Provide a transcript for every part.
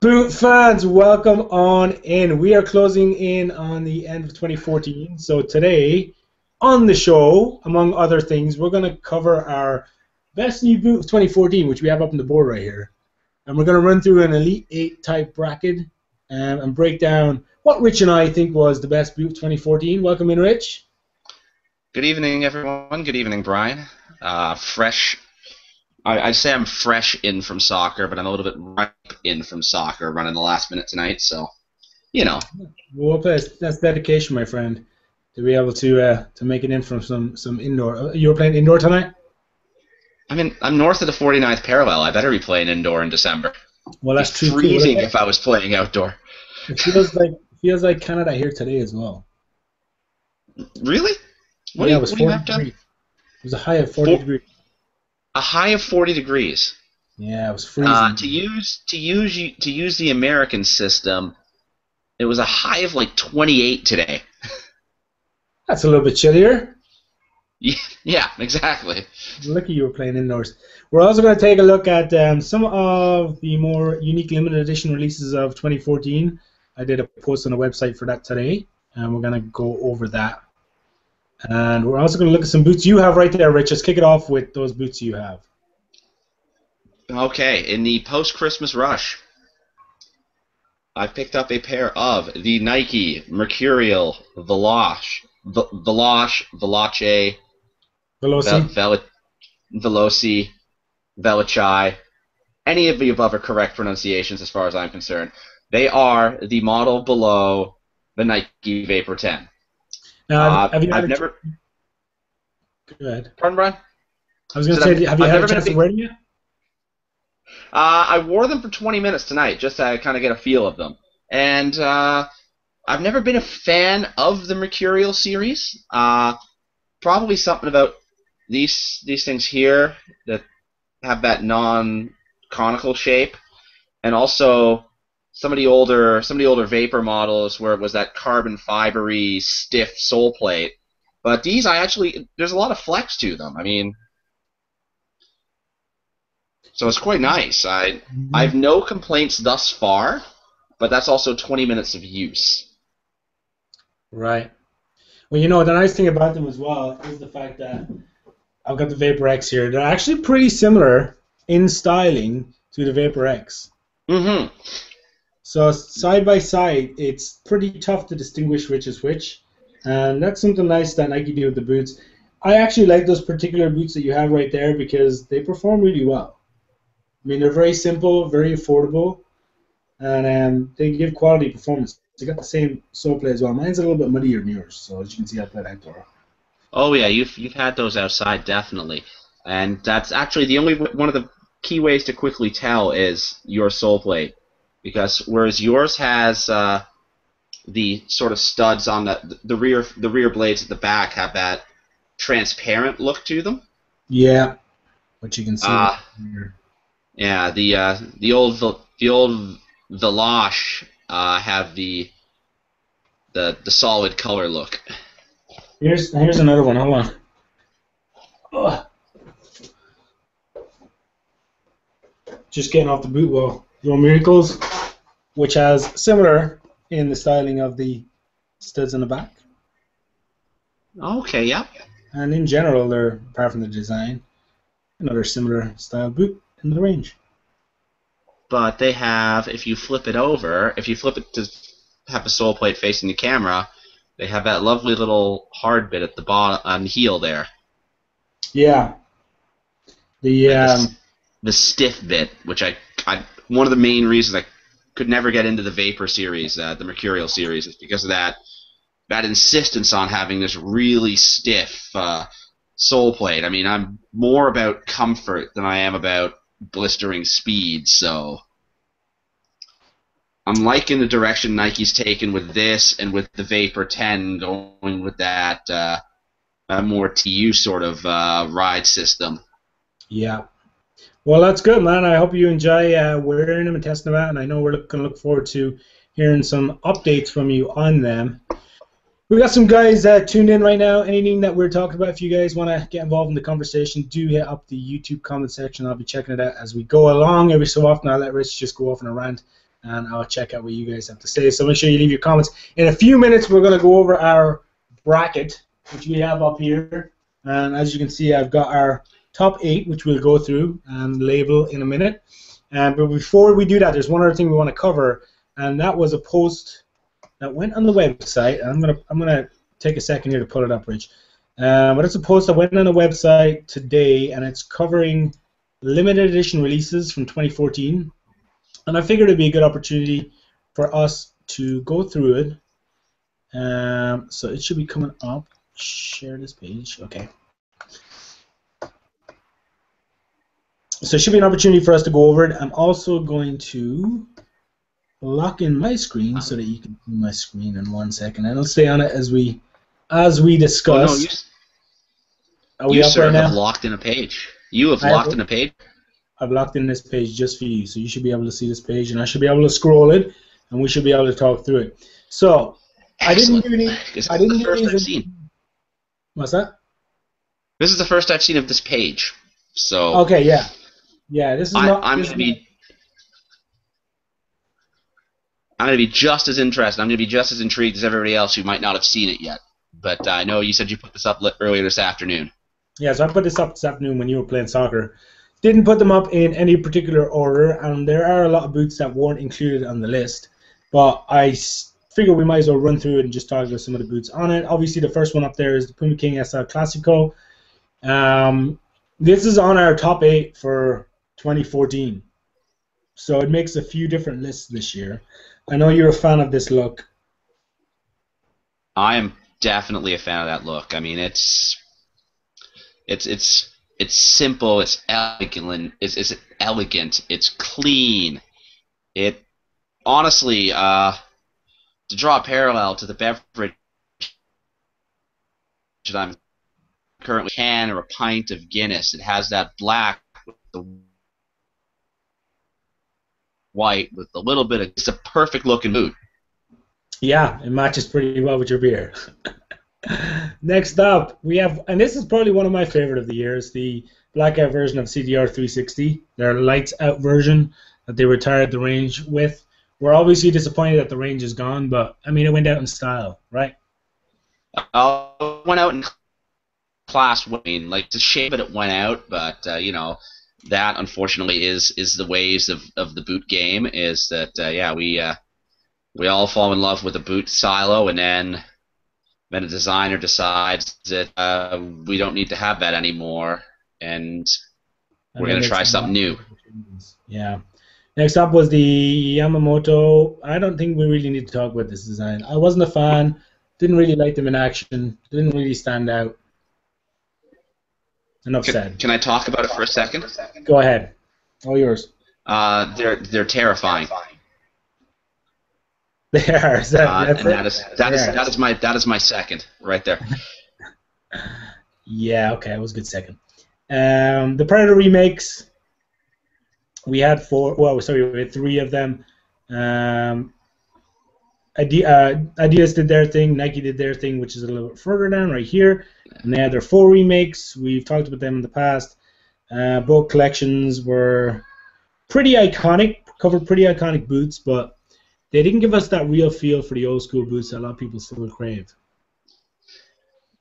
Boot fans, welcome on in. We are closing in on the end of 2014. So today, on the show, among other things, we're going to cover our best new boot of 2014, which we have up on the board right here. And we're going to run through an Elite 8 type bracket um, and break down what Rich and I think was the best boot of 2014. Welcome in, Rich. Good evening, everyone. Good evening, Brian. Uh, fresh I, I say I'm fresh in from soccer, but I'm a little bit ripe in from soccer, running the last minute tonight. So, you know. Well, that's, that's dedication, my friend, to be able to uh, to make it in from some some indoor. Uh, you were playing indoor tonight. I mean, I'm north of the 49th parallel. I better be playing indoor in December. Well, that's It'd true. Freezing too. if I was playing outdoor. It feels like feels like Canada here today as well. Really? What yeah, you, it was what 40 degrees. It was a high of 40 Four- degrees. A high of 40 degrees. Yeah, it was freezing. Uh, to use to use to use the American system, it was a high of like 28 today. That's a little bit chillier. yeah, exactly. Lucky you were playing indoors. We're also going to take a look at um, some of the more unique limited edition releases of 2014. I did a post on the website for that today, and we're going to go over that. And we're also going to look at some boots you have right there, Rich. Let's kick it off with those boots you have. Okay, in the post Christmas rush, I picked up a pair of the Nike Mercurial Veloce, Veloce, Veloce, Veloci. Vel- Vel- Veloci, Veloci. Any of the above are correct pronunciations as far as I'm concerned. They are the model below the Nike Vapor 10. Now, Uh, have, have you had I've a- never. Go ahead. Pardon, Brian? I was going to So say, have you I've had a never been a chance to big- wear them yet? Uh, I wore them for 20 minutes tonight just to kind of get a feel of them. And uh, I've never been a fan of the Mercurial series. Uh, probably something about these these things here that have that non-conical shape, and also some of the older some of the older Vapor models where it was that carbon fibery stiff sole plate. But these, I actually there's a lot of flex to them. I mean. So it's quite nice. I I have no complaints thus far, but that's also 20 minutes of use. Right. Well, you know, the nice thing about them as well is the fact that I've got the Vapor X here. They're actually pretty similar in styling to the Vapor X. Mm-hmm. So side by side, it's pretty tough to distinguish which is which, and that's something nice that Nike do with the boots. I actually like those particular boots that you have right there because they perform really well. I mean, they're very simple, very affordable, and um, they give quality performance. They got the same sole play as well. Mine's a little bit muddier than yours, so as you can see, I played outdoor. Oh yeah, you've you've had those outside definitely, and that's actually the only one of the key ways to quickly tell is your sole plate, because whereas yours has uh, the sort of studs on the the rear the rear blades at the back have that transparent look to them. Yeah, which you can see. Here. Yeah, the uh, the old the old Veloce uh, have the the the solid color look. Here's here's another one. Hold on. Ugh. Just getting off the boot wall. Your Miracles, which has similar in the styling of the studs in the back, Okay, yep. and in general, they're apart from the design, another similar style boot in the range. But they have, if you flip it over, if you flip it to have a sole plate facing the camera, they have that lovely little hard bit at the bottom on the heel there. Yeah. The um, The stiff bit, which I, I one of the main reasons I could never get into the Vapor series, uh, the Mercurial series, is because of that that insistence on having this really stiff uh, sole plate. I mean, I'm more about comfort than I am about blistering speed, so I'm liking the direction Nike's taken with this and with the Vapor 10 going with that uh, more TU sort of uh, ride system. Yeah. Well, that's good, man. I hope you enjoy uh, wearing them and testing them out, and I know we're going to look forward to hearing some updates from you on them. We got some guys uh, tuned in right now. Anything that we're talking about, if you guys want to get involved in the conversation, do hit up the YouTube comment section. I'll be checking it out as we go along. Every so often, I'll let Rich just go off on a rant and I'll check out what you guys have to say. So make sure you leave your comments. In a few minutes, we're going to go over our bracket, which we have up here. And as you can see, I've got our top eight, which we'll go through and label in a minute. And but before we do that, there's one other thing we want to cover, and that was a post that went on the website. I'm gonna I'm gonna take a second here to pull it up, Rich. Um, but it's a post that went on the website today, and it's covering limited edition releases from 2014. And I figured it'd be a good opportunity for us to go through it. Um, so it should be coming up. Share this page. Okay. So it should be an opportunity for us to go over it. I'm also going to lock in my screen so that you can see my screen in one second, and I'll stay on it as we as we discuss. Oh, no, you, Are we you up sir right have now? locked in a page. You have I have- locked in a page. I've locked in this page just for you, so you should be able to see this page, and I should be able to scroll it, and we should be able to talk through it. So I didn't Excellent. do any. This I didn't do first any. I've seen. What's that? This is the first I've seen of this page. So Okay, yeah, yeah. This is I, not. I'm gonna be. I'm gonna be just as interested. I'm gonna be just as intrigued as everybody else who might not have seen it yet. But uh, I know you said you put this up earlier this afternoon. Yeah, so I put this up this afternoon when you were playing soccer. Didn't put them up in any particular order, and there are a lot of boots that weren't included on the list. But I figure we might as well run through it and just talk about some of the boots on it. Obviously, the first one up there is the Puma King SL Classico. Um, this is on our top eight for 2014, so it makes a few different lists this year. I know you're a fan of this look. I am definitely a fan of that look. I mean, it's it's it's it's simple. It's elegant. It's, it's elegant. It's clean. It honestly, uh, to draw a parallel to the beverage that I'm currently can or a pint of Guinness, it has that black the white with a little bit of. It's a perfect looking boot. Yeah, it matches pretty well with your beer. Next up, we have, and this is probably one of my favorite of the years, the blackout version of CTR 360, their lights out version that they retired the range with. We're obviously disappointed that the range is gone, but I mean, it went out in style, right? Uh, went out in class. I mean, like the shame that it went out, but uh, you know that unfortunately is is the ways of, of the boot game. Is that uh, yeah we uh, we all fall in love with a boot silo, and then then a designer decides that uh, we don't need to have that anymore, and we're then gonna try something new. Yeah. Next up was the Yamamoto. I don't think we really need to talk about this design. I wasn't a fan. Didn't really like them in action. Didn't really stand out. Enough Can, said. can I talk about it for a second? Go ahead. All yours. Uh, they're they're terrifying. They are. Is that, Uh, that's and it? that is that is that is my that is my second right there. Yeah, okay, it was a good second. Um, the Predator remakes, we had four. Well, sorry, we had three of them. Um, uh, Adidas did their thing, Nike did their thing, which is a little bit further down right here, and they had their four remakes. We've talked about them in the past. Uh, both collections were pretty iconic, covered pretty iconic boots, but they didn't give us that real feel for the old school boots that a lot of people still crave.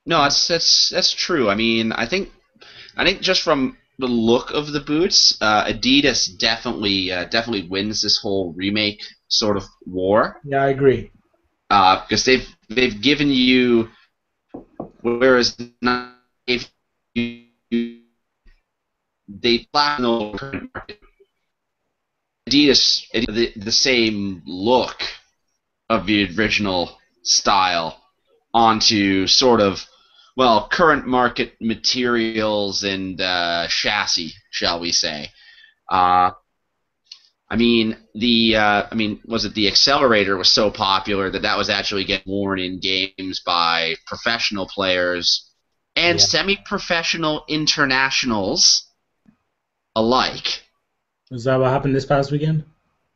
No, that's that's that's true. I mean, I think I think just from the look of the boots, uh, Adidas definitely uh, definitely wins this whole remake sort of war Yeah, I agree. because they've they've given you whereas Nike they flatten the current market. Adidas the, the same look of the original style onto sort of well current market materials and uh, chassis, shall we say? Uh, I mean the uh, I mean was it the accelerator was so popular that that was actually getting worn in games by professional players and Yeah. semi-professional internationals alike. Was that what happened this past weekend?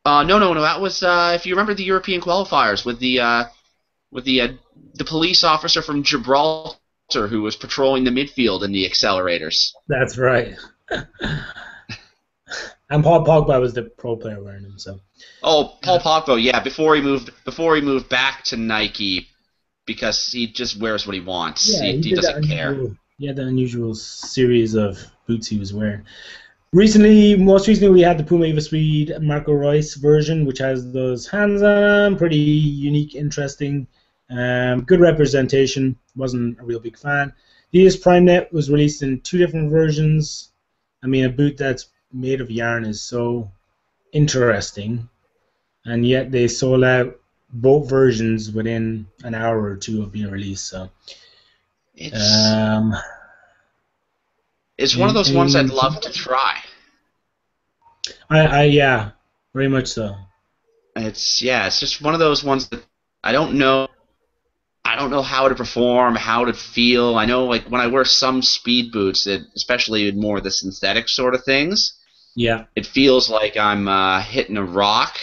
Uh, no, no, no. That was uh, if you remember the European qualifiers with the uh, with the uh, the police officer from Gibraltar who was patrolling the midfield in the accelerators. That's right. And Paul Pogba was the pro player wearing them. So. Oh, Paul Pogba, yeah. Before he moved, before he moved back to Nike, because he just wears what he wants. Yeah, he, he he doesn't care. unusual- He had the unusual series of boots he was wearing. Recently, most recently, we had the Puma Evo Speed Marco Reus version, which has those hands on them. Pretty unique, interesting, um, good representation. Wasn't a real big fan. The ES Primeknit was released in two different versions. I mean, a boot that's made of yarn is so interesting, and yet they sold out both versions within an hour or two of being released. So. It's Um, it's one of those ones I'd love to try. I, I, yeah, very much so. It's yeah, it's just one of those ones that I don't know. I don't know how to perform, how to feel. I know like when I wear some speed boots, that especially more the synthetic sort of things, Yeah, it feels like I'm uh, hitting a rock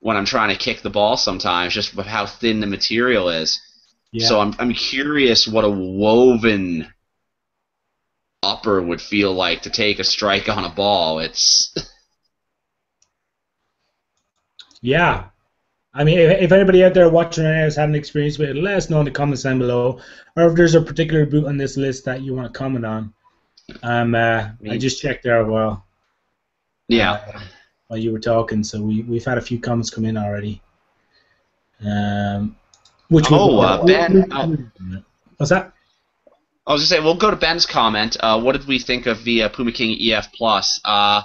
when I'm trying to kick the ball. Sometimes, just with how thin the material is. yeah. So I'm I'm curious what a woven upper would feel like to take a strike on a ball. It's yeah. I mean, if, if anybody out there watching right now has had an experience with it, let us know in the comments down below. Or if there's a particular boot on this list that you want to comment on. Um, uh, I just checked there while yeah. uh, while you were talking, so we we've had a few comments come in already. Um, which Oh, uh, Ben, uh, What's that? I was gonna say we'll go to Ben's comment. Uh, what did we think of the uh, Puma King EF Plus? Uh,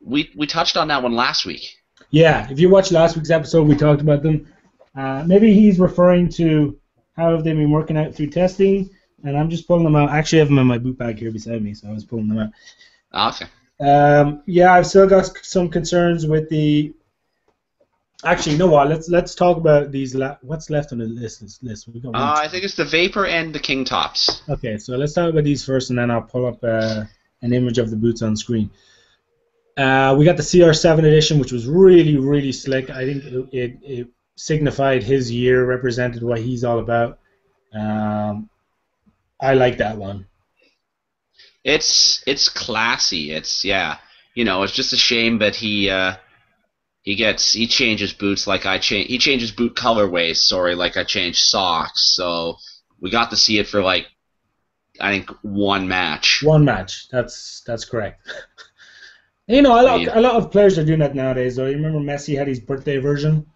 we we touched on that one last week. Yeah, if you watched last week's episode, we talked about them. Uh, maybe he's referring to how have they been working out through testing, and I'm just pulling them out. Actually, I have them in my boot bag here beside me, so I was pulling them out. Okay. Um, yeah, I've still got some concerns with the. Actually, you know what? Let's let's talk about these. La- what's left on the list? This list. We got Uh, I think it's the Vapor and the King Tops. Okay, so let's talk about these first, and then I'll pull up uh, an image of the boots on screen. Uh, we got the CR7 edition, which was really, really slick. I think it, it, it signified his year, represented what he's all about. Um, I like that one. It's it's classy. It's yeah. You know, it's just a shame that he uh, he gets he changes boots like I change. He changes boot colorways. Sorry, like I change socks. So we got to see it for like I think one match. One match. That's that's correct. you know, a lot, Yeah. a lot of players are doing that nowadays. Though you remember Messi had his birthday version.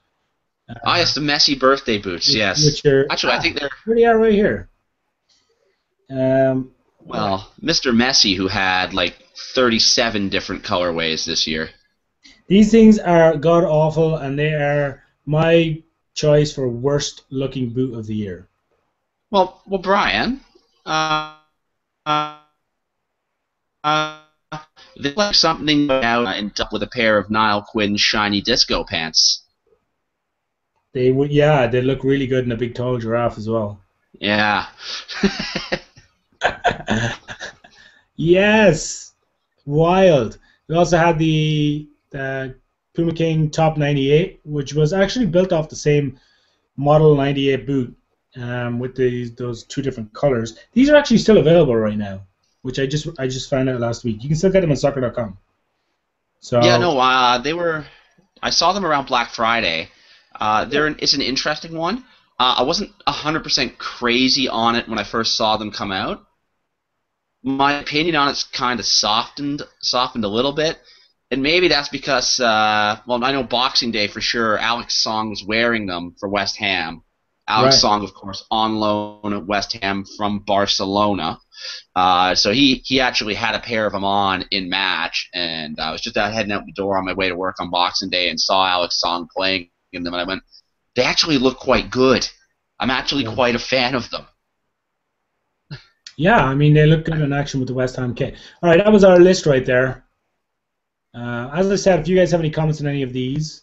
Uh, Ah, yes, the Messi birthday boots. Yes. Which are, Actually, I think they're Here they are right here. Um, well, Mr. Messi, who had like 37 different colorways this year. These things are god awful, and they are my choice for worst looking boot of the year. Well, well, Brian, uh, uh, uh, they like something out and up with a pair of Niall Quinn shiny disco pants. They would, yeah, they look really good in a big tall giraffe as well. Yeah. yes, wild. We also had the the Puma King Top 98, which was actually built off the same Model 98 boot um, with those two different colors. These are actually still available right now, which I just I just found out last week. You can still get them on soccer.com. So yeah, no, uh, they were. I saw them around Black Friday. Uh, they're an, it's an interesting one. Uh, I wasn't hundred percent crazy on it when I first saw them come out. My opinion on it's kind of softened, softened a little bit, and maybe that's because, uh, well, I know Boxing Day for sure. Alex Song was wearing them for West Ham. Alex Right. Song, of course, on loan at West Ham from Barcelona. Uh, so he, he actually had a pair of them on in match, and I was just out heading out the door on my way to work on Boxing Day and saw Alex Song playing in them, and I went, they actually look quite good. I'm actually quite a fan of them. Yeah, I mean they look good in action with the West Ham kit. All right, that was our list right there. Uh, as I said, if you guys have any comments on any of these,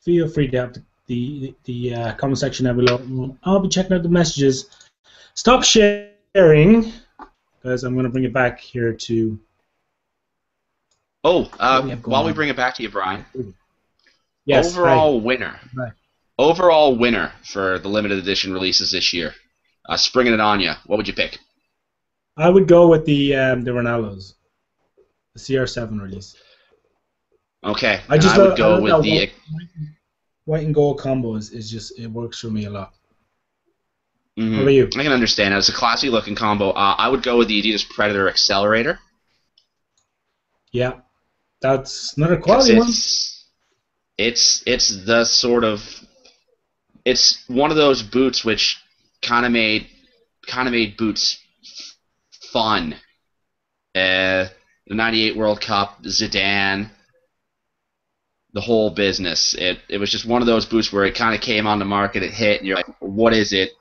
feel free to have the the, the uh, comment section down below. I'll be checking out the messages. Stop sharing, because I'm going to bring it back here to. Oh, uh, we while we bring it back to you, Brian. Yes. overall winner. Right. Overall winner for the limited edition releases this year. Uh, springing it on you. What would you pick? I would go with the um, the Ronaldos. The CR7 release. Okay. I just I would go with the. white, white and gold combo is, is just it works for me a lot. Mhm. How about you? I can understand. It's a classy looking combo. Uh, I would go with the Adidas Predator Accelerator. Yeah, that's not a 'cause quality one. it's, it's it's the sort of it's one of those boots which kind of made kind of made boots fun. Uh, the '98 World Cup, Zidane, the whole business. It it was just one of those boots where it kind of came on the market, it hit, and you're like, what is it?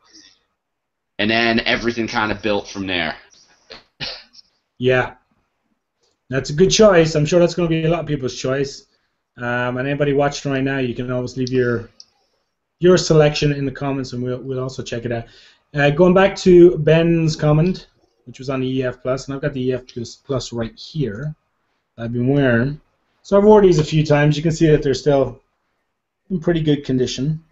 And then everything kind of built from there. Yeah, that's a good choice. I'm sure that's going to be a lot of people's choice. Um, and anybody watching right now, you can always leave your your selection in the comments, and we'll we'll also check it out. Uh, going back to Ben's comment, which was on the EF Plus, and I've got the EF Plus Plus right here. I've been wearing. So I've worn these a few times. You can see that they're still in pretty good condition.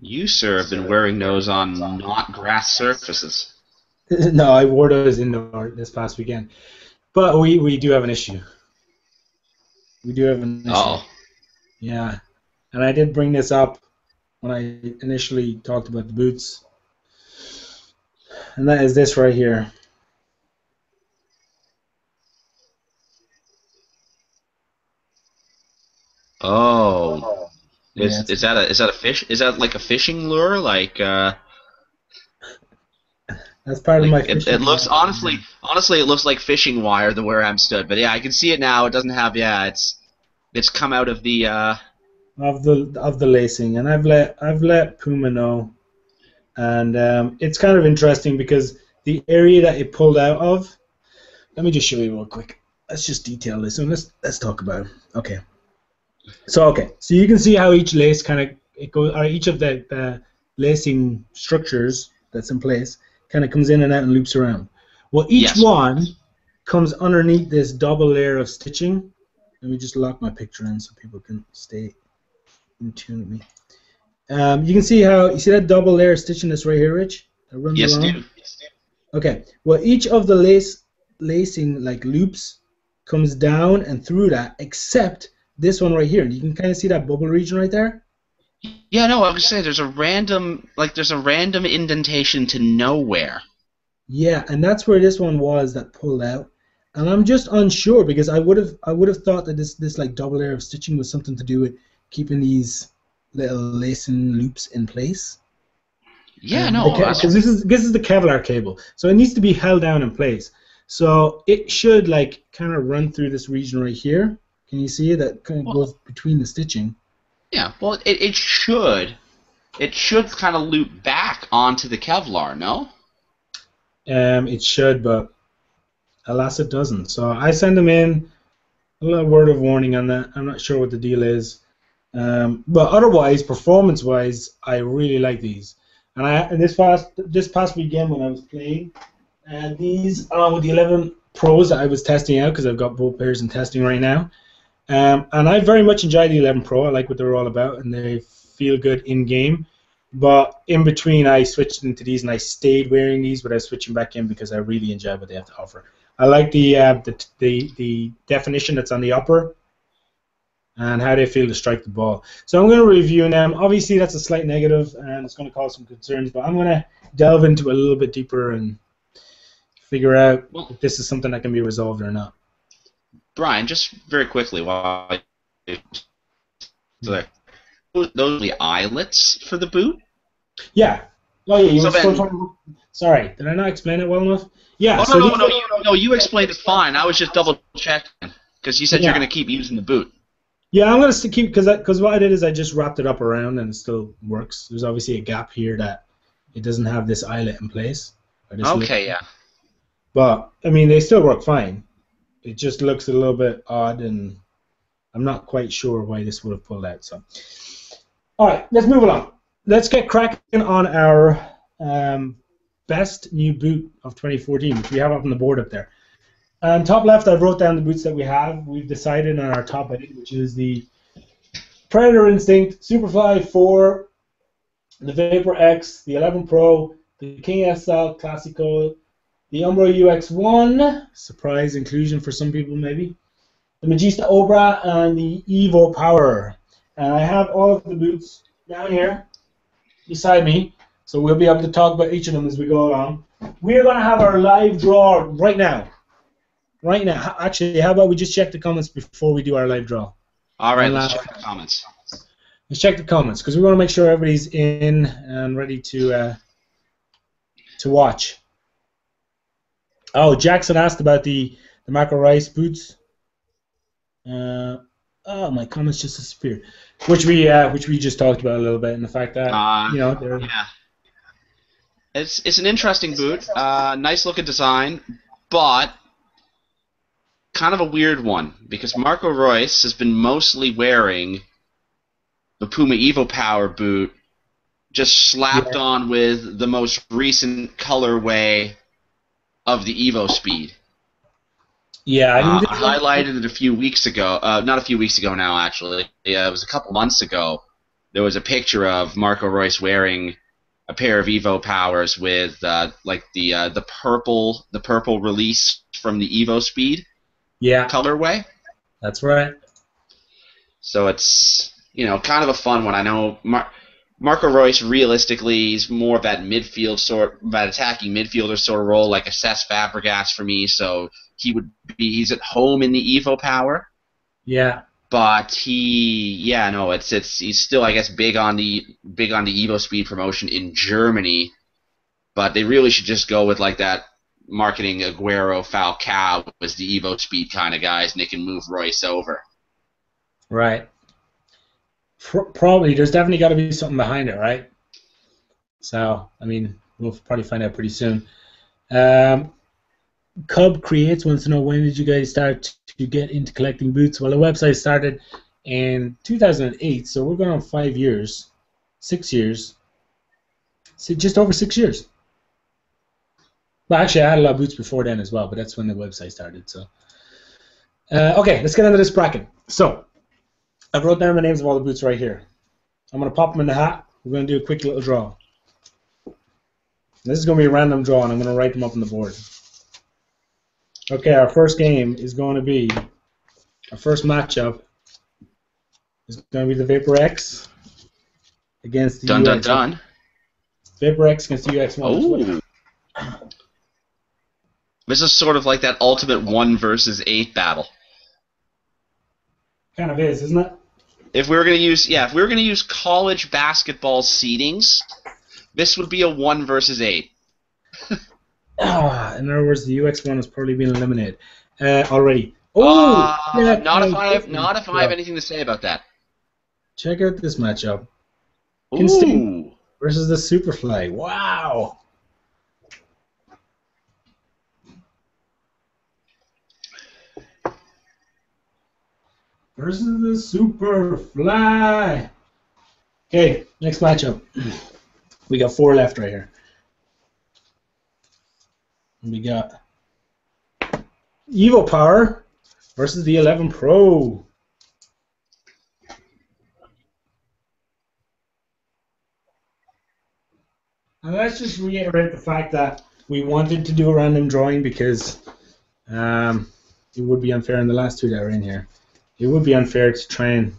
You, sir, have been wearing those on not grass surfaces. no, I wore those indoor this past weekend. But we, we do have an issue. We do have an issue. Oh, Yeah. And I did bring this up when I initially talked about the boots. And that is this right here. oh. Is, Yeah, is that a is that a fish? Is that like a fishing lure? Like uh, That's part of my it, it looks honestly, honestly, it looks like fishing wire the where I'm stood. But yeah, I can see it now. It doesn't have yeah. It's it's come out of the uh, of the of the lacing, and I've let I've let Puma know, and um, it's kind of interesting because the area that it pulled out of. Let me just show you real quick. Let's just detail this and let's let's talk about it. Okay. So okay, so you can see how each lace kind of it goes, or each of the, the lacing structures that's in place kind of comes in and out and loops around. Well, each Yes. one comes underneath this double layer of stitching. Let me just lock my picture in so people can stay in tune with me. Um, you can see how you see that double layer that's right here, Rich. That runs yes, along. dude. Okay. Well, each of the lace lacing like loops comes down and through that, except this one right here. And you can kind of see that bubble region right there. Yeah, no, I was saying there's a random like there's a random indentation to nowhere. Yeah, and that's where this one was that pulled out. And I'm just unsure because I would have I would have thought that this this like double layer of stitching was something to do with keeping these little lacing loops in place. Yeah, Um, no, the ca- that's- 'cause this is this is the Kevlar cable, so it needs to be held down in place. So it should like kind of run through this region right here. Can you see that kind of Well- goes between the stitching? yeah. Well, it it should it should kind of loop back onto the Kevlar, no? Um, it should, but alas, it doesn't. So I send them in a little word of warning on that. I'm not sure what the deal is, um, but otherwise, performance-wise, I really like these. And I and this past this past weekend when I was playing, and these with the 11 Pros that I was testing out because I've got both pairs in testing right now. Um, and I very much enjoy the 11 Pro. I like what they're all about, and they feel good in game. But in between, I switched into these, and I stayed wearing these But I'm switching back in because I really enjoy what they have to offer. I like the uh, the, the the definition that's on the upper, and how they feel to strike the ball. So I'm going to review them. Obviously, that's a slight negative, and it's going to cause some concerns. But I'm going to delve into it a little bit deeper and figure out if this is something that can be resolved or not. Brian, just very quickly while so those are the eyelets for the boot. Yeah. Oh yeah. You So were still then- trying Sorry, did I not explain it well enough? Yeah. Oh so no, no, no, you, no, you explained it fine. I was just double checking because you said Yeah. you're going to keep using the boot. Yeah, I'm gonna keep because because what I did is I just wrapped it up around and it still works. There's obviously a gap here that it doesn't have this eyelet in place. or this lip. Okay, yeah. But I mean, they still work fine. It just looks a little bit odd, and I'm not quite sure why this would have pulled out. So, all right, let's move along. Let's get cracking on our um, best new boot of 2014, which we have up on the board up there. And top left, I wrote down the boots that we have. We've decided on our top eight, which is the Predator Instinct, Superfly 4, the Vapor X, the 11 Pro, the King SL Classico, the Umbro UX1, surprise inclusion for some people maybe, the Magista Obra, and the Evo Power. And I have all of the boots down here beside me, so we'll be able to talk about each of them as we go along. We're going to have our live draw right now. Right now. Actually, how about we just check the comments before we do our live draw? All right, let's check the comments. Let's check the comments because we want to make sure everybody's in and ready to uh, to watch. Oh, Jackson asked about the the Marco Reus boots. Uh, oh, my comments just disappeared. Which we uh, which we just talked about a little bit, and the fact that Uh, you know they're Yeah. It's it's an interesting boot. Uh, nice looking design, but kind of a weird one because Marco Reus has been mostly wearing the Puma Evo Power boot, just slapped Yeah. on with the most recent colorway of the Evo Speed. yeah. I Uh, mean, I highlighted it a few weeks ago. Uh, not a few weeks ago now, actually. Yeah, it was a couple months ago. There was a picture of Marco Reus wearing a pair of Evo Powers with uh, like the uh, the purple the purple release from the Evo Speed yeah, colorway. that's right. So it's you know kind of a fun one. I know Mar- Marco Reus realistically is more of that midfield sort, that attacking midfielder sort of role, like a Cesc Fabregas for me. So he would be he's at home in the Evo Power. Yeah, but he yeah no it's it's he's still I guess big on the big on the Evo Speed promotion in Germany, but they really should just go with like that marketing Aguero Falcao was the Evo Speed kind of guys and they can move Reus over. right. Probably there's definitely got to be something behind it, right? So I mean, we'll probably find out pretty soon. Um, Cub Creates wants to know when did you guys start to get into collecting boots? Well, the website started in 2008, so we're going on five years, six years, so just over six years. Well, actually, I had a lot of boots before then as well, but that's when the website started. So, uh, okay, let's get into this bracket. So, I wrote down the names of all the boots right here. I'm going to pop them in the hat. We're going to do a quick little draw. This is going to be a random draw, and I'm going to write them up on the board. Okay, our first game is going to be our first matchup is going to be the Vapor X against the Dun dun UX. dun. Vapor X against the UX1. Oh. This is sort of like that ultimate one versus eight battle. Kind of is, isn't it? If we were gonna use yeah, if we were gonna use college basketball seedings, this would be a one versus eight. Ah, in other words, the UX1 has probably been eliminated uh, already. Oh, Uh, yeah, not if I have not if I have anything to say about that. Check out this matchup Ooh. Versus the Superfly. Wow. Versus the Superfly. Okay, next matchup. We got four left right here. We got Evo Power versus the 11 Pro. And let's just reiterate the fact that we wanted to do a random drawing because um, it would be unfair in the last two that are in here. It would be unfair to try and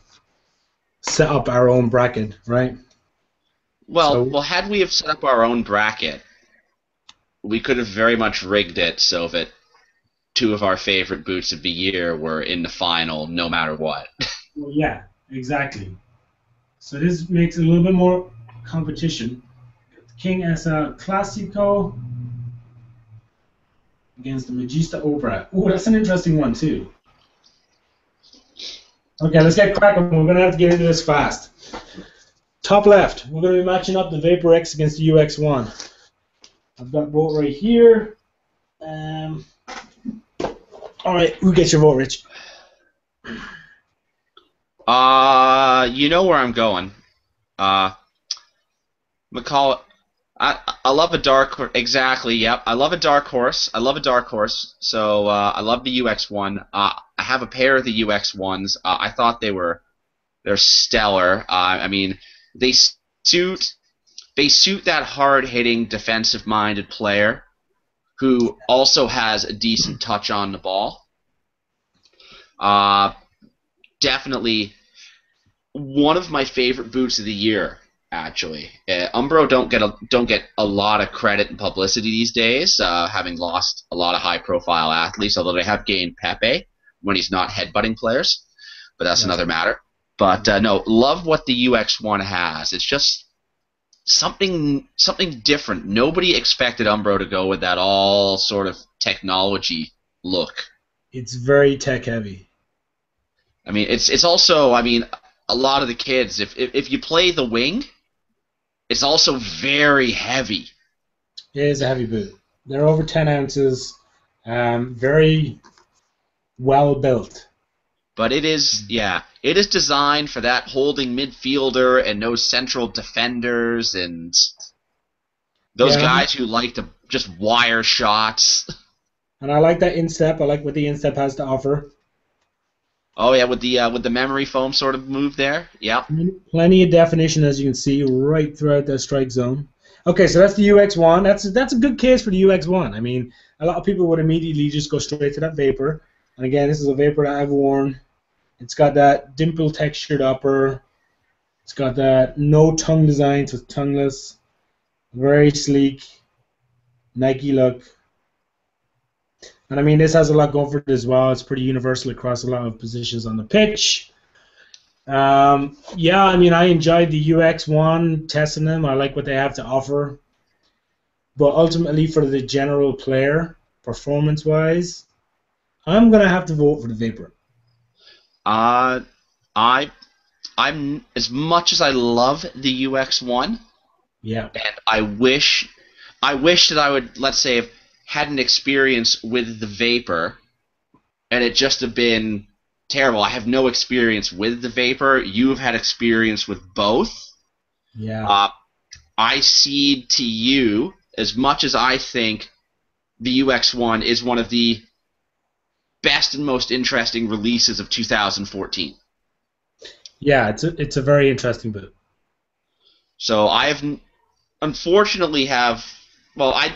set up our own bracket, right? Well, So- well, had we have set up our own bracket, we could have very much rigged it so that two of our favorite boots of the year were in the final, no matter what. Well, yeah, exactly. So this makes a little bit more competition. King as a uh, Classico against the Magista Obra. Oh, that's an interesting one too. Okay, let's get cracking. We're gonna have to get into this fast. Top left, we're gonna be matching up the Vapor X against the UX1. I've got vote right here. Um, all right, who gets your vote, Rich? Uh, you know where I'm going. Uh, McCall. I I love a dark exactly. Yep, I love a dark horse. I love a dark horse. So uh, I love the UX one. Uh, I have a pair of the UX ones. Uh, I thought they were they're stellar. Uh, I mean, they suit they suit that hard hitting defensive minded player who also has a decent touch on the ball. Uh, definitely one of my favorite boots of the year. Actually, uh, Umbro don't get a don't get a lot of credit and publicity these days, uh, having lost a lot of high-profile athletes. Although they have gained Pepe when he's not headbutting players, but that's yes. another matter. But uh, no, love what the UX1 has. It's just something something different. Nobody expected Umbro to go with that all sort of technology look. It's very tech heavy. I mean, it's it's also I mean a lot of the kids if if, if you play the wing, it's also very heavy. It is a heavy boot. They're over ten ounces. Um, very well built. But it is, yeah, it is designed for that holding midfielder and those central defenders and those yeah. guys who like to just wire shots. And I like that instep. I like what the instep has to offer. Oh yeah, with the uh, with the memory foam sort of move there. Yeah. Plenty of definition as you can see right throughout that strike zone. Okay, so that's the UX1. That's that's a good case for the UX1. I mean, a lot of people would immediately just go straight to that vapor. And again, this is a vapor that I've worn. It's got that dimple textured upper. It's got that no tongue designs with tongueless. Very sleek. Nike look. And I mean, this has a lot going for it as well. It's pretty universal across a lot of positions on the pitch. Um, yeah, I mean, I enjoyed the UX one, testing them. I like what they have to offer. But ultimately, for the general player, performance wise, I'm going to have to vote for the Vapor. Uh, I, I'm as much as I love the UX one. Yeah. And I wish, I wish that I would, let's say, have had an experience with the Vapor, and it just have been terrible. I have no experience with the Vapor. You've had experience with both. Yeah. Uh, I cede to you as much as I think the UX one is one of the best and most interesting releases of 2014. Yeah, it's a, it's a very interesting boot. So I have, unfortunately, have well, I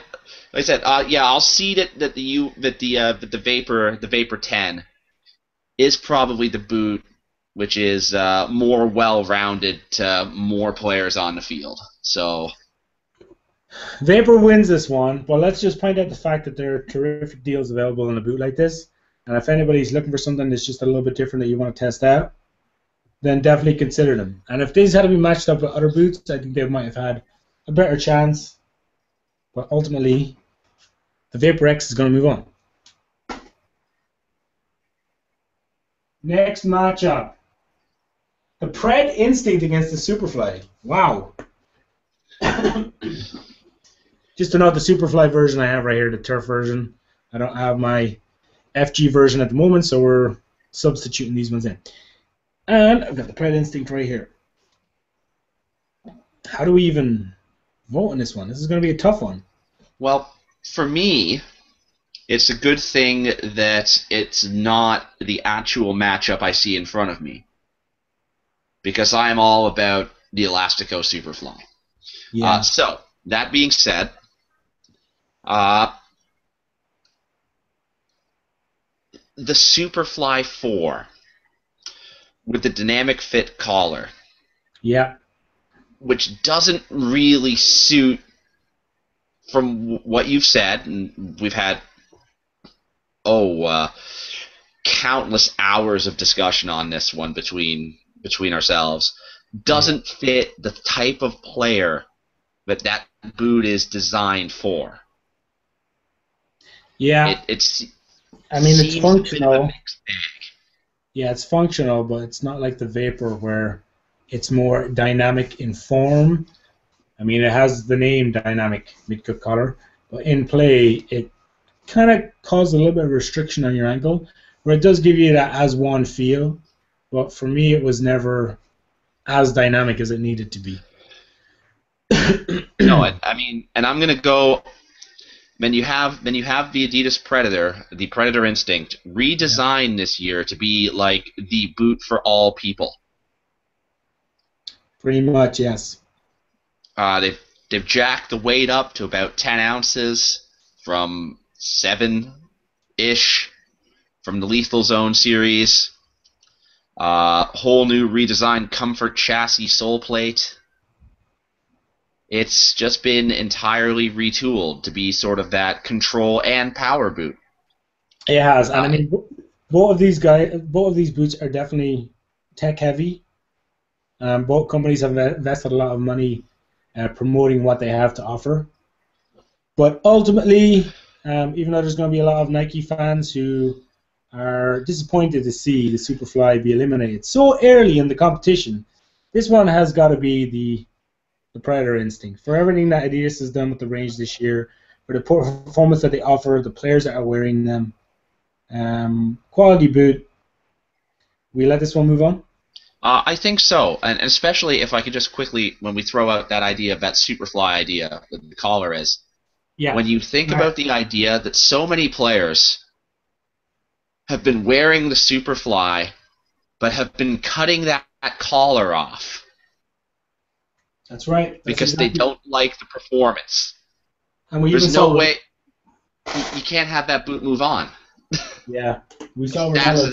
like I said, uh, yeah, I'll see that that the U that the uh, that the Vapor the Vapor 10 is probably the boot which is uh, more well-rounded to more players on the field. So Vapor wins this one, but let's just point out the fact that there are terrific deals available in a boot like this. And if anybody's looking for something that's just a little bit different that you want to test out, then definitely consider them. And if these had to be matched up with other boots, I think they might have had a better chance. But ultimately, the Vapor X is going to move on. Next matchup. The Pred Instinct against the Superfly. Wow. Just to note, the Superfly version I have right here, the turf version. I don't have my FG version at the moment, so we're substituting these ones in. And I've got the Pred Instinct right here. How do we even vote on this one? This is going to be a tough one. Well, for me, it's a good thing that it's not the actual matchup I see in front of me. Because I am all about the Elastico Superfly. Yeah. Uh, so, that being said, uh, the Superfly 4 with the dynamic fit collar. Yeah. Which doesn't really suit from what you've said, and we've had oh uh, countless hours of discussion on this one between between ourselves. Doesn't fit the type of player that that boot is designed for. Yeah, it, it's I mean, it's functional. Yeah, it's functional, but it's not like the Vapor where it's more dynamic in form. I mean, it has the name dynamic mid-cut collar, but in play, it kind of caused a little bit of restriction on your ankle, where it does give you that as one feel. But for me, it was never as dynamic as it needed to be. no, I, I mean, and I'm gonna go then you have then you have the Adidas Predator, the Predator Instinct, redesigned yeah. this year to be like the boot for all people. Pretty much, yes. Uh, they've they've jacked the weight up to about ten ounces from seven ish from the Lethal Zone series. Uh, whole new redesigned comfort chassis sole plate. It's just been entirely retooled to be sort of that control and power boot. It has, and I mean, both of these guys, both of these boots are definitely tech heavy. Um, both companies have invested a lot of money uh, promoting what they have to offer. But ultimately, um, even though there's going to be a lot of Nike fans who are disappointed to see the Superfly be eliminated so early in the competition, this one has got to be the the Predator instinct for everything that Adidas has done with the range this year, for the performance that they offer, the players that are wearing them. Um, quality boot. We let this one move on. Uh, I think so, and, especially if I could just quickly, when we throw out that idea of that Superfly idea, that the collar is. Yeah. When you think right. about the idea that so many players have been wearing the Superfly, but have been cutting that, that collar off. That's right. That's because exactly. they don't like the performance. And we There's no way you can't have that boot move on. yeah, we saw Ronaldo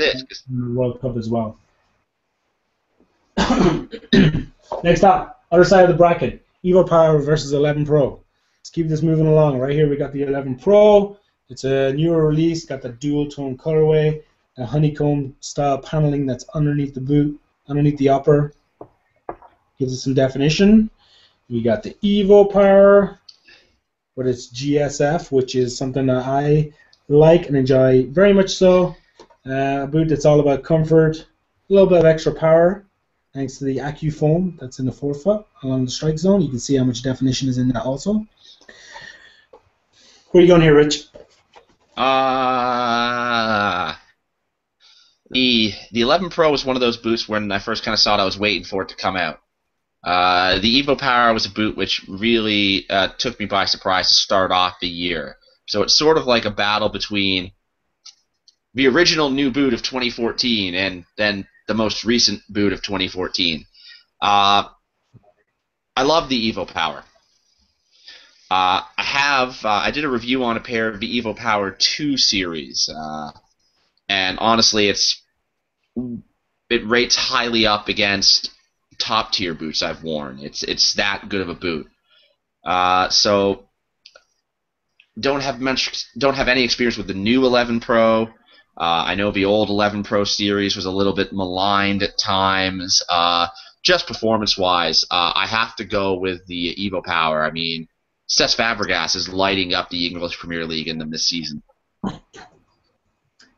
in the World Cup as well. Next up, other side of the bracket, Evo Power versus 11 Pro. Let's keep this moving along. Right here, we got the 11 Pro. It's a newer release, got the dual tone colorway, a honeycomb style paneling that's underneath the boot, underneath the upper. Gives it some definition. We got the Evo Power, but it's GSF, which is something that I like and enjoy very much so. Uh, a boot that's all about comfort, a little bit of extra power, thanks to the AccuFoam that's in the forefoot along the strike zone. You can see how much definition is in that also. Where are you going here, Rich? Uh, the the 11 Pro was one of those boots when I first kind of saw it, I was waiting for it to come out. Uh, the Evo Power was a boot which really uh, took me by surprise to start off the year. So it's sort of like a battle between the original new boot of 2014 and then the most recent boot of 2014. Uh, I love the Evo Power. Uh, I have uh, I did a review on a pair of the Evo Power 2 series, uh, and honestly, it's it rates highly up against top tier boots I've worn. It's it's that good of a boot. Uh, so don't have much don't have any experience with the new 11 Pro. Uh, I know the old 11 Pro series was a little bit maligned at times. Uh, just performance wise, uh, I have to go with the Evo Power. I mean, Cesc Fabregas is lighting up the English Premier League in them this season.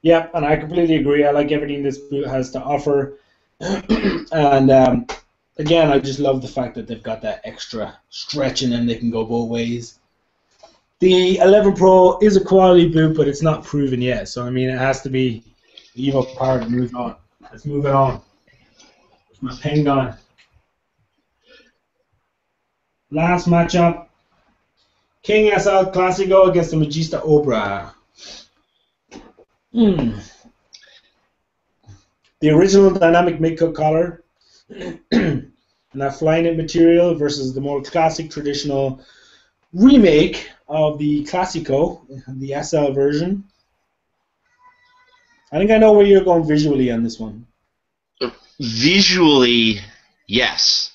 Yeah, and I completely agree. I like everything this boot has to offer. and um, again, I just love the fact that they've got that extra stretch and them. They can go both ways. The 11 Pro is a quality boot, but it's not proven yet. So I mean, it has to be Evo Power to move on. Let's move it on. My pen gone. Last matchup: King SL Classico against the Magista Obra. Hmm. The original dynamic mid-cut collar and that Flyknit material versus the more classic traditional remake of the Classico, the SL version. I think I know where you're going visually on this one. Visually, yes.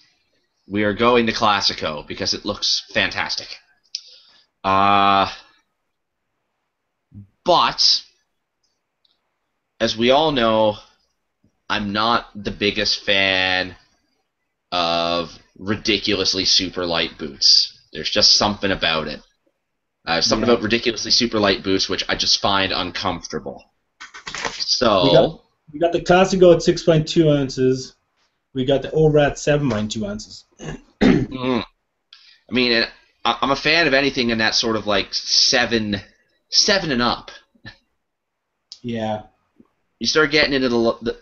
We are going to Classico because it looks fantastic. Uh, but, as we all know, I'm not the biggest fan of ridiculously super light boots. There's just something about it. Uh, something yeah. about ridiculously super light boots which I just find uncomfortable. So we got, we got the Classico at 6.2 ounces. We got the Obra at 7.2 ounces. mm. I mean, I'm a fan of anything in that sort of like seven, seven and up. Yeah. You start getting into the, the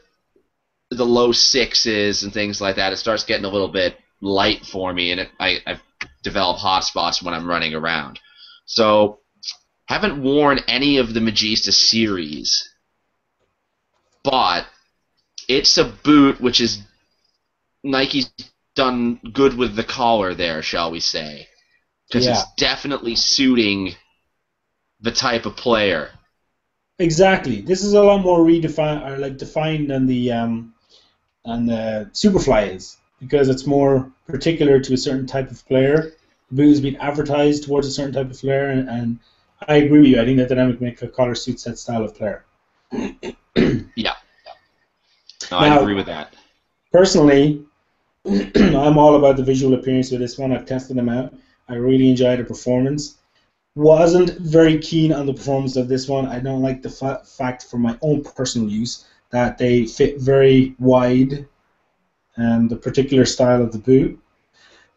the low sixes and things like that. It starts getting a little bit light for me, and it, I, I've developed hot spots when I'm running around. So, haven't worn any of the Magista series, but it's a boot which is Nike's done good with the collar there, shall we say? Because yeah. it's definitely suiting the type of player. Exactly. This is a lot more redefined or like defined than the um, and the Superfly is because it's more particular to a certain type of player. Has been advertised towards a certain type of player, and, and I agree with you. I think that dynamic make collar suits that style of player. yeah. No, I agree with that. Personally, I'm all about the visual appearance of this one. I've tested them out. I really enjoyed the performance. Wasn't very keen on the performance of this one. I don't like the fa- fact, for my own personal use, that they fit very wide, and the particular style of the boot.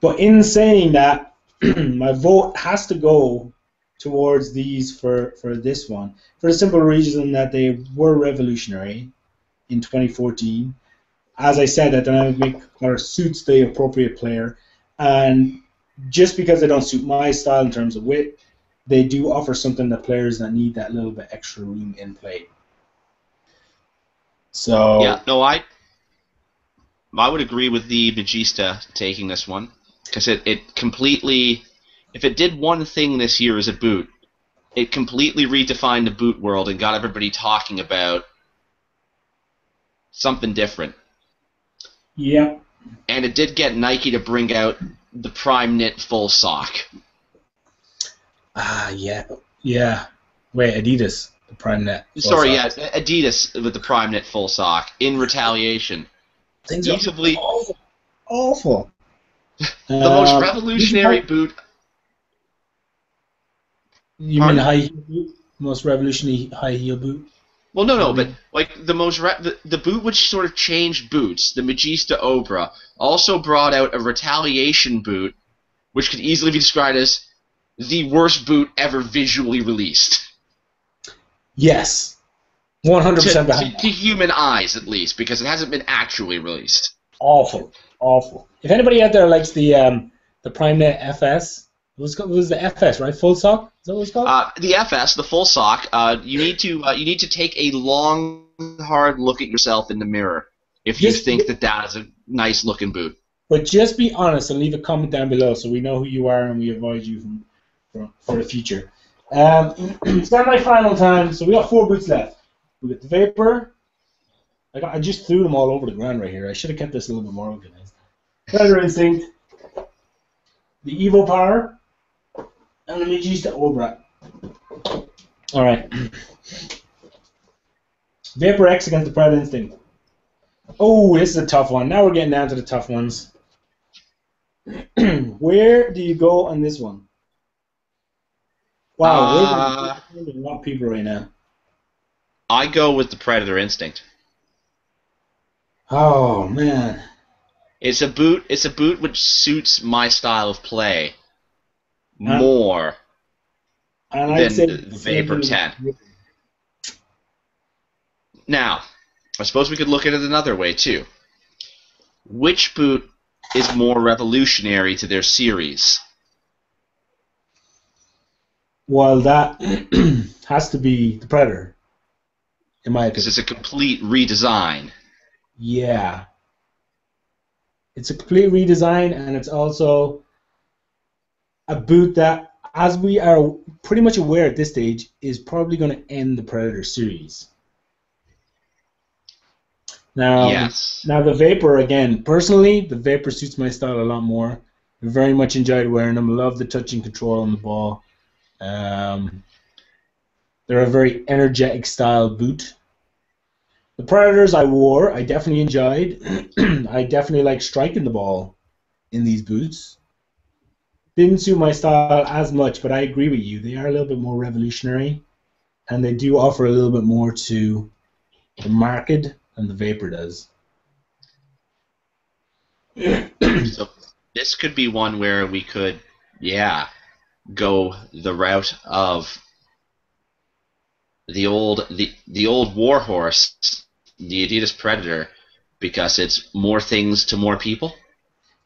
But in saying that, my vote has to go towards these for, for this one, for the simple reason that they were revolutionary in 2014 as I said, that dynamic make color suits the appropriate player, and just because they don't suit my style in terms of width, they do offer something that players that need that little bit extra room in play. So Yeah, no, I I would agree with the Magista taking this one because it, it completely, if it did one thing this year as a boot, it completely redefined the boot world and got everybody talking about something different. yeah, And it did get Nike to bring out the Primeknit full sock. ah, yeah, yeah. Wait, Adidas, the Primeknit. Sorry, yeah, Adidas with the Primeknit full sock in retaliation. things are Easily awful. awful. The most Um, revolutionary boot. You mean high heel boot? Most revolutionary high heel boot? Well, no, no, but like the most re- the, the boot which sort of changed boots, the Magista Obra, also brought out a retaliation boot, which could easily be described as the worst boot ever visually released Yes, one hundred percent to, behind. that. to human eyes, at least, because it hasn't been actually released. awful, awful. If anybody out there likes the um, the Primeknit FS, it was, it was the FS, right? Full sock? Is that what it's called? Uh, the FS, the full sock, uh, you need to uh, you need to take a long, hard look at yourself in the mirror if you think that that is a nice looking boot. but just be honest and leave a comment down below so we know who you are and we avoid you from, for, for the future. Um, semi-final time. So we got four boots left. We got the Vapor. I, got, I just threw them all over the ground right here. I should have kept this a little bit more organized. Predator Instinct, the Evo Power, and the Magista Obra. All right. Vapor X against the Predator Instinct. Oh, this is a tough one. Now we're getting down to the tough ones. Where do you go on this one? Wow, Uh, we're a lot of people right now. I go with the Predator Instinct. Oh man. It's a boot. It's a boot which suits my style of play more. And Then I'd say the Vapor 10. Now, I suppose we could look at it another way too. Which boot is more revolutionary to their series? Well, that has to be the Predator, in my opinion. Because it's a complete redesign. Yeah. It's a complete redesign, and it's also a boot that, as we are pretty much aware at this stage, is probably going to end the Predator series. Now, yes. Now the Vapor again. Personally, the Vapor suits my style a lot more. I very much enjoyed wearing them. Love the touch and control on the ball. Um, they're a very energetic style boot. The Predators I wore, I definitely enjoyed. I definitely like striking the ball in these boots. Didn't suit my style as much, but I agree with you. They are a little bit more revolutionary, and they do offer a little bit more to the market than the Vapor does. So this could be one where we could, yeah, go the route of the old the the old warhorse, the Adidas Predator, because it's more things to more people.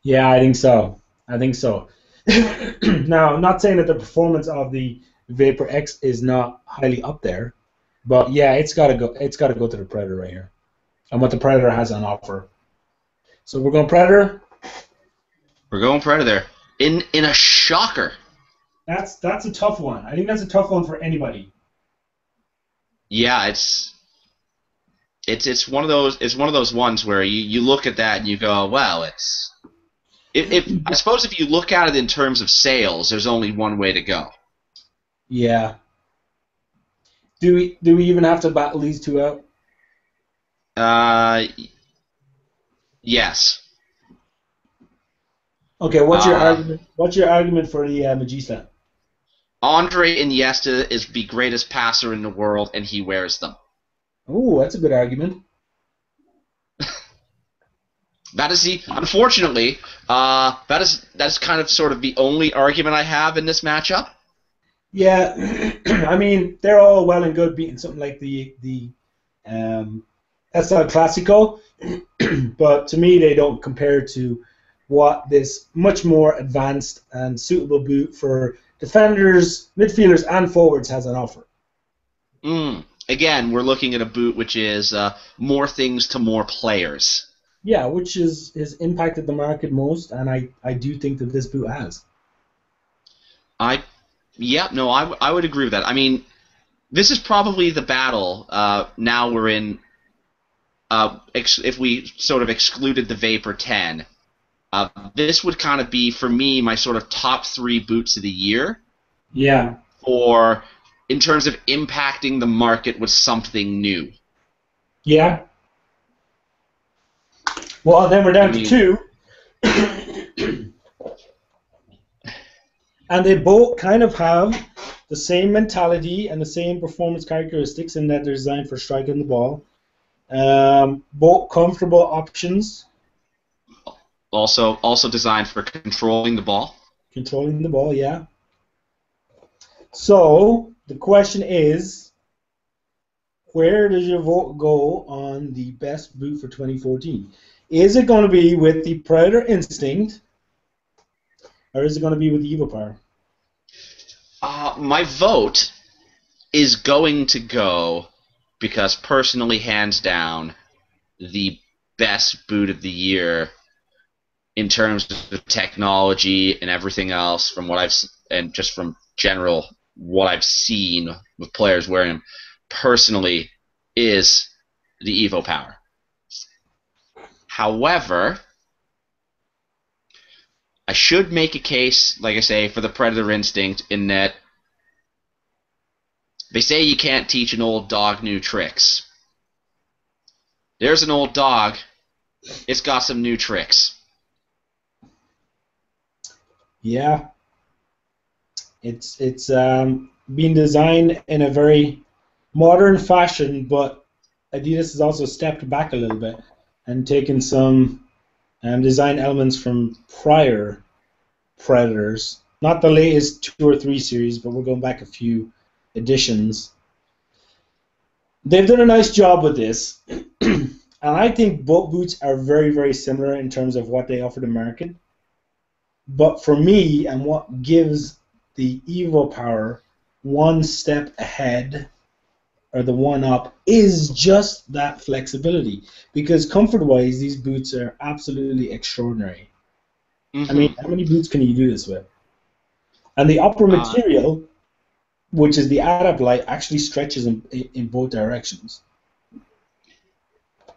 Yeah, I think so. I think so. now, I'm not saying that the performance of the Vapor X is not highly up there, but yeah, it's got to go. It's got to go to the Predator right here, and what the Predator has on offer. So we're going Predator. We're going Predator in in a shocker. That's that's a tough one. I think that's a tough one for anybody. Yeah, it's it's it's one of those it's one of those ones where you, you look at that and you go, well, it's if, if I suppose if you look at it in terms of sales, there's only one way to go. Yeah. Do we do we even have to battle these two out? Uh, yes. Okay, what's your Uh, argument? What's your argument for the uh, Magista? Andre Iniesta is the greatest passer in the world, and he wears them. Oh, that's a good argument. That is the unfortunately, uh, that is that is kind of sort of the only argument I have in this matchup. Yeah, I mean they're all well and good beating something like the the um, that's not Classico, but to me they don't compare to what this much more advanced and suitable boot for defenders, midfielders, and forwards has on offer. Mm. Again, we're looking at a boot which is uh, more things to more players. Yeah, which is has impacted the market most, and I, I do think that this boot has. I, yeah, no, I, w- I would agree with that. I mean, this is probably the battle. Uh, now we're in. Uh, ex- if we sort of excluded the Vapor 10, uh, this would kind of be for me my sort of top three boots of the year. Yeah. or in terms of impacting the market with something new. Yeah. Well, then we're down I mean- to two. and they both kind of have the same mentality and the same performance characteristics in that they're designed for striking the ball. Um, both comfortable options, Also, also designed for controlling the ball. controlling the ball, yeah. So the question is, where does your vote go on the best boot for 2014? Is it going to be with the Predator Instinct, or is it going to be with the Evo Power? Uh, my vote is going to go because personally, hands down, the best boot of the year in terms of technology and everything else from what I've and just from general what I've seen with players wearing personally is the Evo Power. However, I should make a case, like I say, for the Predator Instinct in that they say you can't teach an old dog new tricks. There's an old dog. It's got some new tricks. Yeah, it's it's um, being designed in a very modern fashion, but Adidas has also stepped back a little bit and taken some um, design elements from prior Predators, not the latest two or three series, but we're going back a few editions. They've done a nice job with this, and I think both boots are very very similar in terms of what they offer the market. But for me, and what gives the Evo Power one step ahead, or the one up, is just that flexibility. Because comfort wise, these boots are absolutely extraordinary. I mean, how many boots can you do this with? And the upper Uh, material, which is the AdaptLite, actually stretches in, in both directions.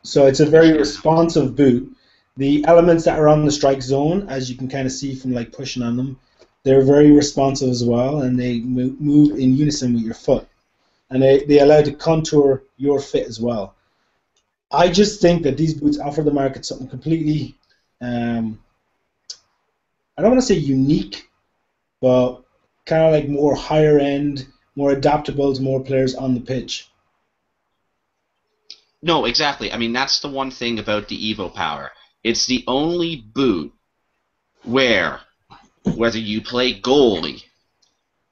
So it's a very responsive boot. The elements that are on the strike zone, as you can kind of see from like pushing on them, they're very responsive as well, and they move, in unison with your foot, and they they allow to contour your fit as well. I just think that these boots offer the market something completely. Um, I don't want to say unique, but kind of like more higher end, more adaptable to more players on the pitch. No, exactly. I mean, that's the one thing about the Evo Power. It's the only boot where, whether you play goalie,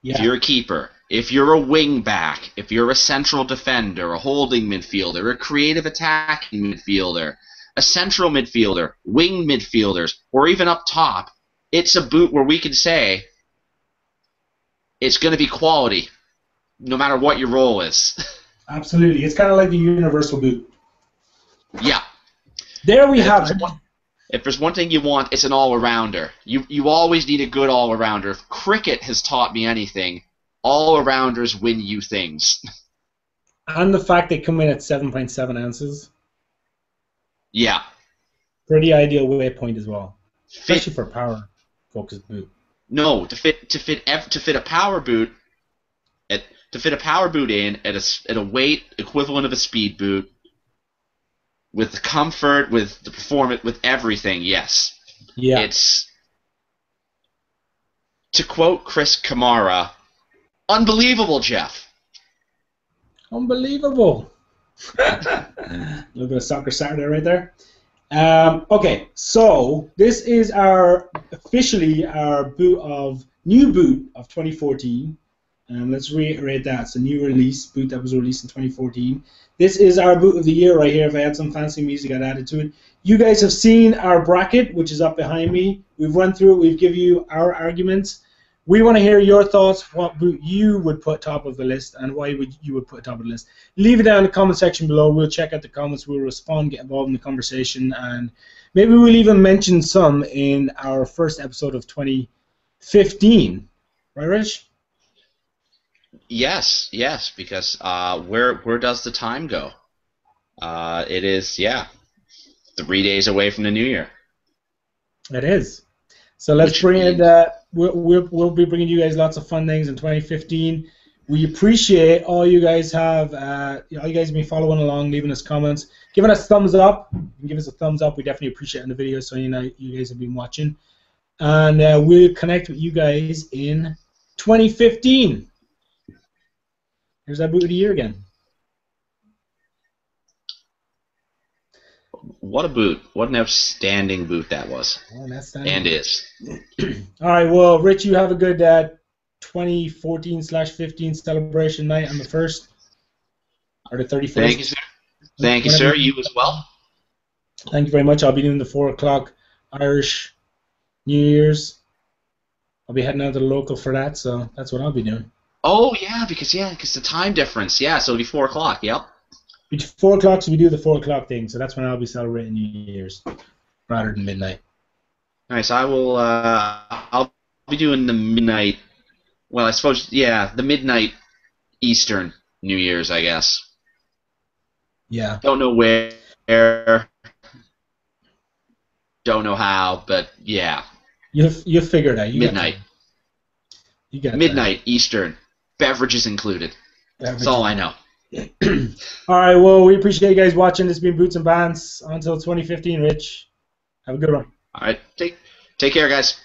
Yeah. if you're a keeper, if you're a wing back, if you're a central defender, a holding midfielder, a creative attacking midfielder, a central midfielder, wing midfielders, or even up top, it's a boot where we can say it's going to be quality, no matter what your role is. Absolutely. It's kind of like the universal boot. yeah. There we have it. If there's one thing you want, it's an all-arounder. You you always need a good all-arounder. If cricket has taught me anything, all-arounders win you things. And the fact they come in at 7.7 ounces. Yeah. Pretty ideal weight point as well, Fit, especially for a power focused boot. no, to fit to fit to fit a power boot at to fit a power boot in at a at a weight equivalent of a speed boot with the comfort, with the performance, with everything. Yes. Yeah. It's to quote Chris Kamara, unbelievable, Jeff. Unbelievable. a little bit of soccer Saturday right there. Um, okay, so this is our officially our boot of new boot of 2014. Um, let's reiterate that it's a new release boot that was released in 2014. This is our boot of the year right here. If I had some fancy music, I'd add it to it. You guys have seen our bracket, which is up behind me. We've run through it. We've given you our arguments. We want to hear your thoughts. What boot you would put top of the list, and why would you would put top of the list? Leave it down in the comment section below. We'll check out the comments. We'll respond, get involved in the conversation, and maybe we'll even mention some in our first episode of 2015. Right, Rich? Yes, yes, because uh, where where does the time go? Uh, it is yeah, three days away from the new year. It is. So let's Which bring it. means- Uh, we'll, we'll, we'll be bringing you guys lots of fun things in 2015. We appreciate all you guys have. Uh, all you guys have been following along, leaving us comments, giving us thumbs up. Give us a thumbs up. We definitely appreciate it in the video, so you know you guys have been watching. And uh, we'll connect with you guys in 2015. Here's our boot of the year again. What a boot! What an outstanding boot that was, that's and is. All right. Well, Rich, you have a good uh, 2014 slash 15 celebration night on the first or the 31st. Thank you, sir. Thank you, sir. You as well. Thank you very much. I'll be doing the four o'clock Irish New Year's. I'll be heading out to the local for that, so that's what I'll be doing. Oh yeah, because yeah, because the time difference. Yeah, so it'll be four o'clock. Yep. Be four o'clock, so we do the four o'clock thing. So that's when I'll be celebrating New Year's rather than midnight. Nice. I will. Uh, I'll be doing the midnight. Well, I suppose yeah, the midnight Eastern New Year's, I guess. Yeah. Don't know where. Don't know how, but yeah, You you figure it out. You midnight. You got time. Midnight Eastern. Beverages included. That's all I know. All right. Well, we appreciate you guys watching. This has been Boots and Bantz until 2015. Rich, have a good one. All right. Take take care, guys.